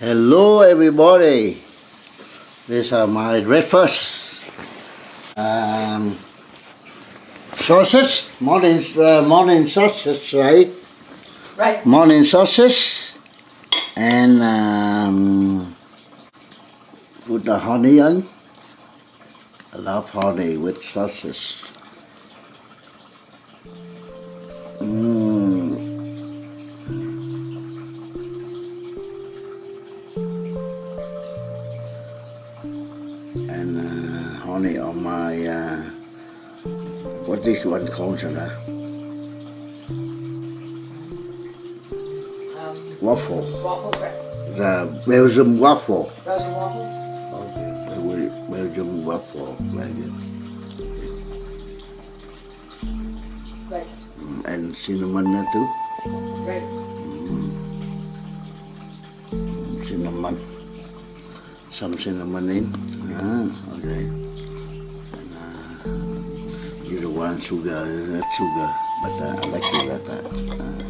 Hello, everybody. These are my breakfast. Um, sausage, morning, uh, morning sausage, right? Right. Morning sausage, and um, with the honey on. I love honey with sausage. Mm. This one uh, Um, waffle, waffle bread. the Belgium waffle. Belgian waffle. Okay, Bel- Belgium waffle, like it, Right. Mm, and cinnamon too, Right. cinnamon, some cinnamon in. Ah, okay. One sugar, uh, sugar, but uh, I like it like that. Uh,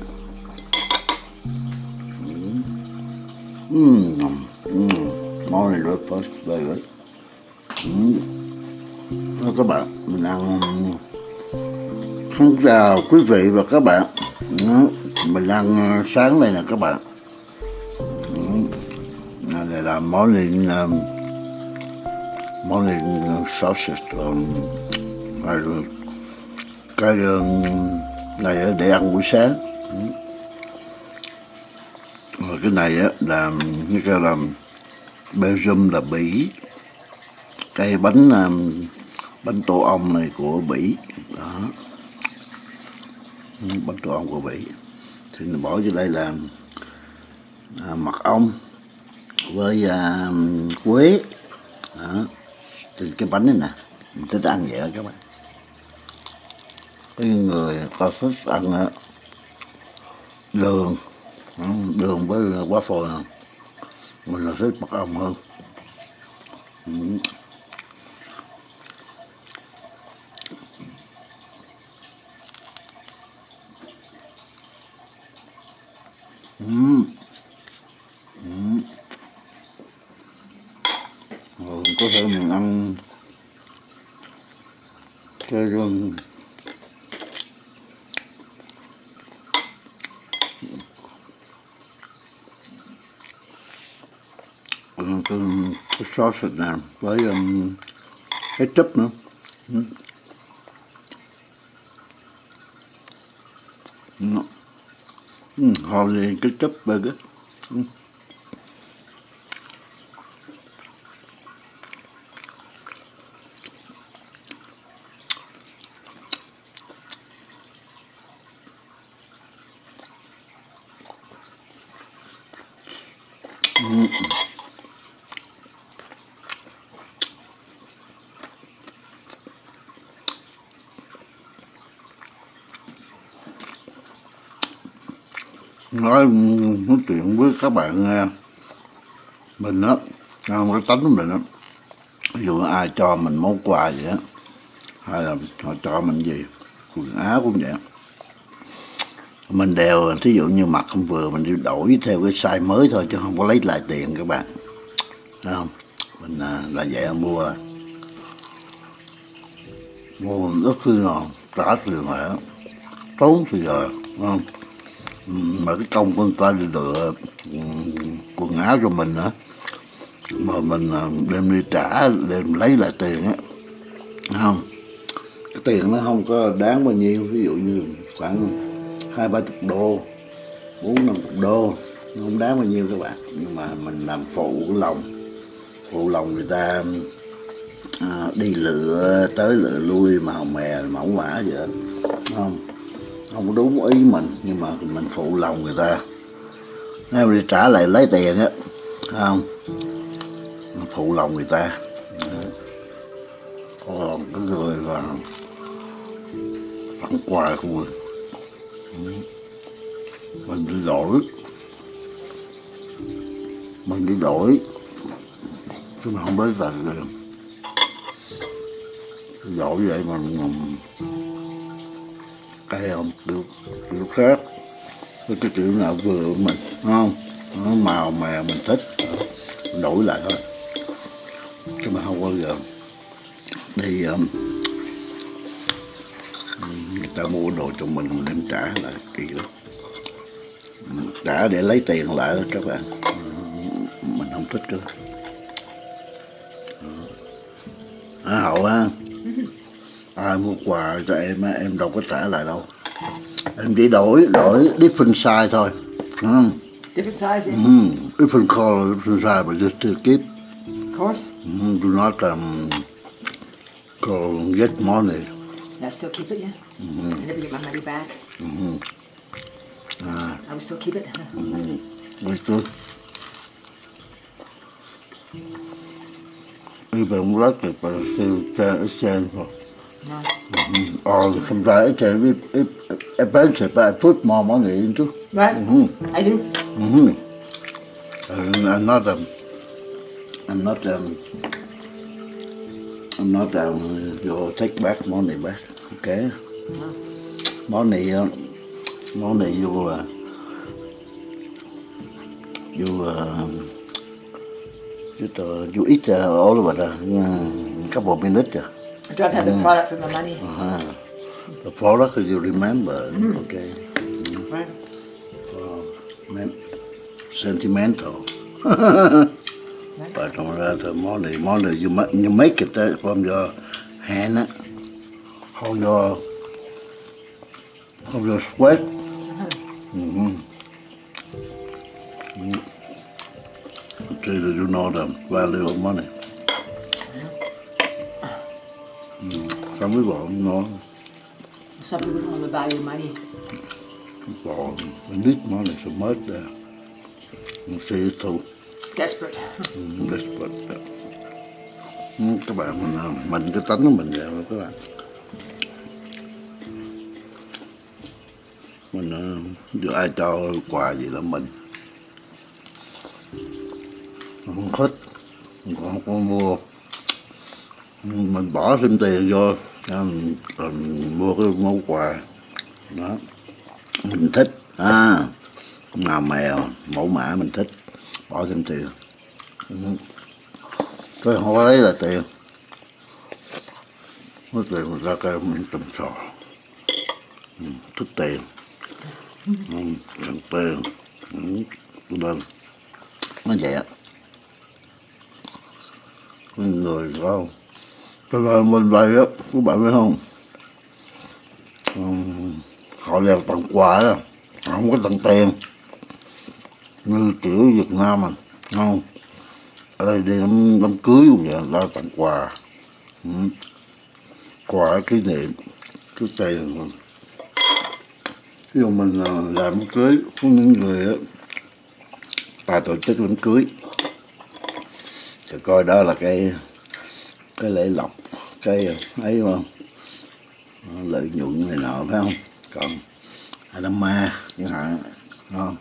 Mmm, mmm, morning breakfast, very good. Mmm. Đó các bạn, mình ăn Xin chào quý vị và các bạn. Hmm. Mình ăn ờ, sáng đây nè các bạn. Hmm. Này Đây là morning um, Morning sausage ờ, um, Này cái ờ, này để ăn buổi sáng. Ừ. Rồi cái này á là như cái là Belgium là Bỉ. Cái bánh ờ, bánh tổ ong này của Bỉ. Đó. Ừ, bánh tổ ong của Bỉ. Thì mình bỏ vô đây là à, mật ong với à, quế. Đó. Thì cái bánh này nè mình thích ăn vậy đó các bạn cái người có thích ăn á, đường ừ, đường với ờ, quá phồi à. mình là thích mật ong hơn Ừ. Ừm. Ừm. Rồi có thể mình ăn cái um, um, cái, cái sausage này với um, cái trúp nữa ừ. Nó- ừ, hardly cái trúp burger ừ. Nói nói chuyện với các bạn nghe mình á à, không cái tính của mình á ví dụ ai cho mình món quà gì á hay là họ cho mình gì quần áo cũng vậy. Mình đều thí dụ như mặt không vừa mình đi đổi theo cái size mới thôi chứ không có lấy lại tiền các bạn. Thấy không? Mình à, là vậy mua là mua rất khi nào trả tiền lại tốn thì giờ không? Mà cái công của người ta đi lựa ừ, quần áo cho mình á mà mình à, đem đi trả đem lấy lại tiền á. Không? Cái tiền nó không có đáng bao nhiêu ví dụ như khoảng hai ba chục đô bốn năm chục đô nó không đáng bao nhiêu các bạn. Nhưng mà mình làm phụ lòng phụ lòng người ta à, đi lựa tới lựa lui màu mè mẫu mã vậy không? Không đúng ý mình nhưng mà mình phụ lòng người ta. Nếu đi trả lại lấy tiền á không? Mình phụ lòng người ta. Còn cái người mà tặng quà của mình. Mình đi đổi. Mình đi đổi. Chứ mà không lấy tiền. Đổi vậy mà, mà cái không kiểu khác. Cái kiểu nào vừa mình không? Nó màu mà mình thích mình đổi lại thôi. Chứ mà không bao giờ. Đi um, người ta mua đồ cho mình mình đem trả lại kỳ lắm trả để lấy tiền lại đó các bạn. Mình không thích cái đó. À, hậu á ai mua quà cho em em đâu có trả lại đâu em chỉ đổi đổi different size thôi ừ. Different size, yeah. Mm, different color, different size, but just to keep. Of course. Mm, do not um, go get money. I still keep it, yeah. I never get my money back. Ah, I will still keep it. that's good. Even like it, but still can't exchange for. No. Or sometimes exchange if, if, if expensive, but I put more money into. Right? Mm-hmm. I do. Mm-hmm. And I'm not um, I'm not um, I'm not um, you take back money back, okay? Money, uh, money you uh, you uh, just uh, you eat uh, all of it, uh, a couple of minutes. Uh, I'd rather have the product for my money. uh, the product you remember, okay? Right? Men- sentimental. but on rather money, money you ma- you make it uh, from your hand, uh, how your from your sweat. Mm-hmm. Mm. So you know the value of money. Mm. Don't know the value of money. People they need money so much there. You see it too. Desperate. Ừ, desperate. Ừ, các bạn mình à, mình cái tánh của mình vậy các bạn mình à, dù ai cho quà gì là mình mình không thích không có mua mình bỏ thêm tiền vô mình, mình mua cái món quà. Đó. Mình thích à màu mèo mẫu mã mình thích. Bỏ thêm tiền. Ừ. Tôi không có lấy là tiền. Mất tiền mình ra kêu mình trầm sò. Ừ, thích tiền. Ừ, cần tiền. Ừ. nên nó vậy á người không cái nên bên đây á các bạn biết không? Họ đều tặng quà đó họ không có tặng tiền. Như kiểu Việt Nam mình không? Ở đây đi đám, đám cưới cũng vậy ra tặng quà. Ừ. quà kỷ niệm cái tiền ví dụ mình ờ, làm đám cưới có những người á ta tổ chức đám cưới. Thì coi đó là cái cái lễ lộc cây ấy không? Lợi nhuận này nọ, phải không? Còn hay đám ma chẳng hạn không?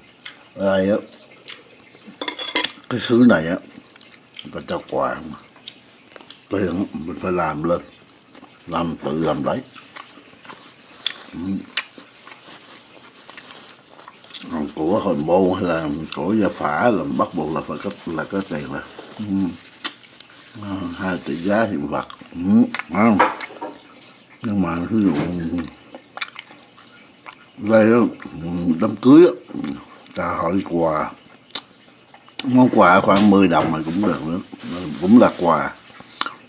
Ở đây á, cái xứ này á, người ta cho quà mà. Tiền mình phải làm lên, làm tự làm đấy ừ. còn của hồi môn hay là của gia phả là bắt buộc là phải cấp là có tiền là ừ. À, hai tỷ giá hiện vật ừ. không? nhưng mà ví dụ đây á, đám cưới á, ta hỏi quà món quà khoảng 10 đồng mà cũng được nữa cũng là quà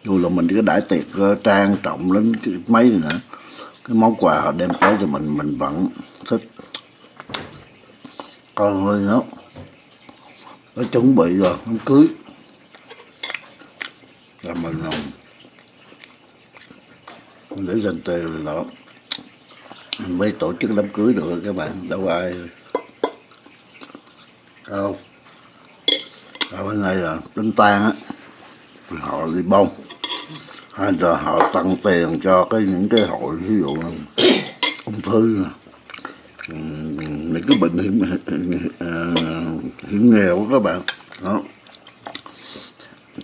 dù là mình cái đãi tiệc ờ, trang trọng đến cái mấy này nữa cái món quà họ đem tới cho mình mình vẫn thích còn hơi đó nó chuẩn bị rồi đám cưới là mình không mình để dành tiền đó. Mình mới tổ chức đám cưới được các bạn, đâu ai. Đâu. Ở bên này là tính tan á. Thì họ đi bông. Hay là họ tặng tiền cho cái những cái hội, ví dụ ung thư nè. Những cái bệnh hiểm hiểm nghèo của các bạn. Đó.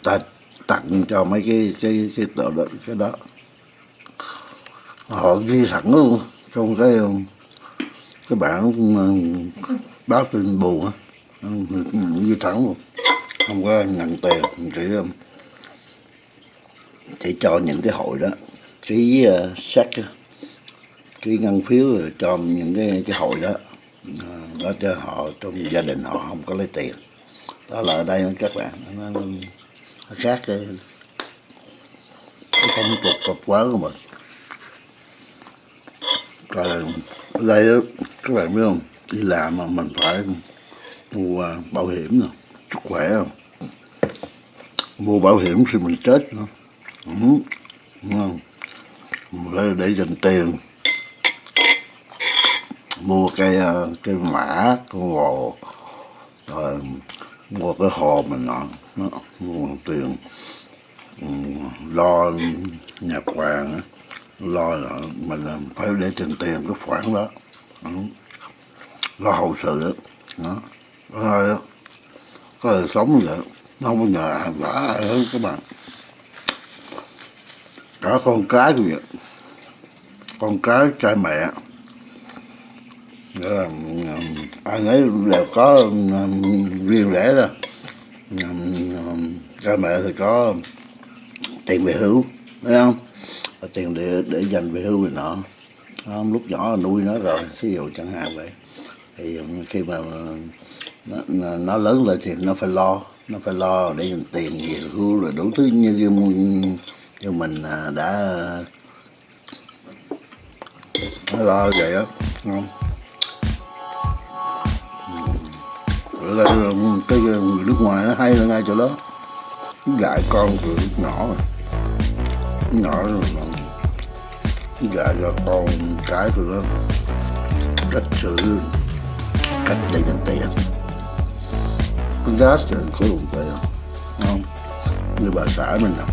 Ta tặng cho mấy cái cái cái tổ đó cái đó. Họ ghi sẵn luôn trong cái cái bản uh, báo tin buồn á. Ghi thẳng luôn không có nhận tiền chỉ um, chỉ cho những cái hội đó. Ký uh, sách ký ngân phiếu rồi cho những cái cái hội đó. Ờ, đó cho họ trong gia đình họ không có lấy tiền. Đó là ở đây các bạn khác cái, cái phong tục tập quán của mình. Rồi ở đây các bạn biết không? Đi làm mà mình phải mua à, bảo hiểm nè sức khỏe không mua bảo hiểm khi mình chết nữa. Ừ. đúng không? Để, để dành tiền. Mua cái à, cái mã con gồ rồi mua cái hồ mình nọ, nó mua tiền. Ừ, lo nhà hoàng lo là mình phải để tiền tiền cái khoản đó. Ừ, lo hậu sự đó. Rồi có đời sống vậy, nó không có nhờ ai vả ai hết các bạn. Cả con cái cũng vậy con cái trai mẹ Ờ, ai nấy đều có riêng lẻ đó. Cha mẹ thì có tiền về hưu thấy không? Tiền để để dành về hưu này nọ. Không lúc nhỏ nuôi nó rồi ví dụ chẳng hạn vậy. Thì khi mà nó, nó lớn lên thì nó phải lo nó phải lo để dành tiền về hưu rồi đủ thứ như như mình à, đã nó lo vậy đó không? Ở cái người nước ngoài nó hay là ngay chỗ đó. Gại con từ lúc nhỏ rồi nhỏ rồi dạy cho con cái từ đó cách xử cách để dành tiền cứ giá thì có dùng tiền không? Như bà xã mình à.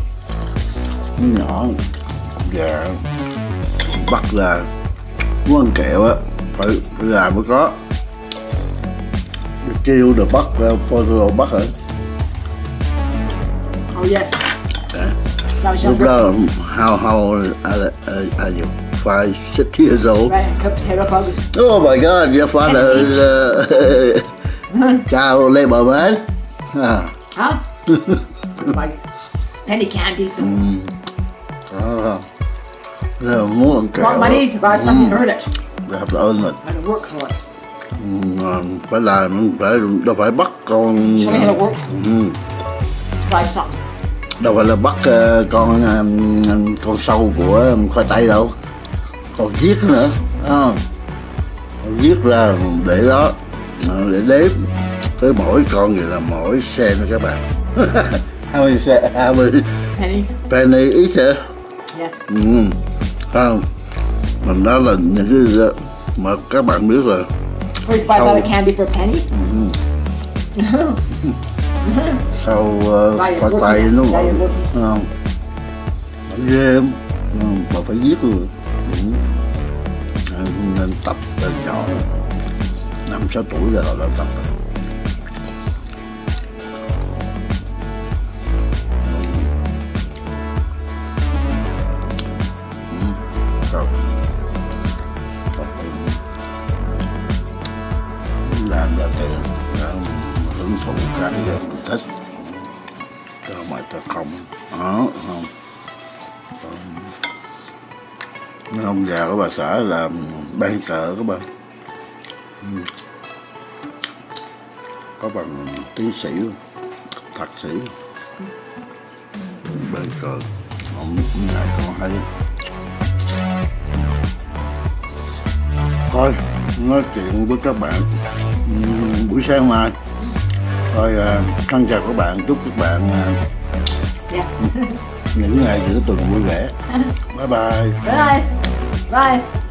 nè nhỏ và bắt là muốn ăn kẹo á. Phải, phải làm mới có kêu được bắt photo bắt hả Oh yes. Yeah. That was lúc younger. đó how how are, are, are you five six years old Right, and cooked potato bugs. oh my god your father is uh, chào Labour man à, Huh? My penny candies and à. Rồi muốn ăn kẹo want money to buy something, earn it. đẹp là ơn mình I had to work for it. Mà phải làm phải đâu phải bắt con. Ừ. đâu phải là bắt ờ, con ờ, con sâu của khoai tây đâu còn giết nữa à. giết ra để đó để đếm tới mỗi con vậy là mỗi sen đó các bạn how many sen how many Penny. penny each Yes. ừ. không mình đó là những cái mà các bạn biết rồi You Oh. lot of candy for a penny. uh, Vài khoai phút tây nha, nó gọi nó ghê ừ, mà phải giết luôn ừ. Nên- tập từ nhỏ năm sáu tuổi là họ đã tập rồi Ừ. Rồi. Hưởng thụ cho mình thích cho mà cho không ờ, đó không mấy ông già của bà xã làm ban cờ các bạn có bằng tiến sĩ thạc sĩ. Ban cờ. Ông này không hay. Thôi, nói chuyện với các bạn. Ừ, buổi sáng mai thôi à, thân chào các bạn chúc các bạn à, Yes. những ngày giữa tuần vui vẻ bye bye Bye. Bye.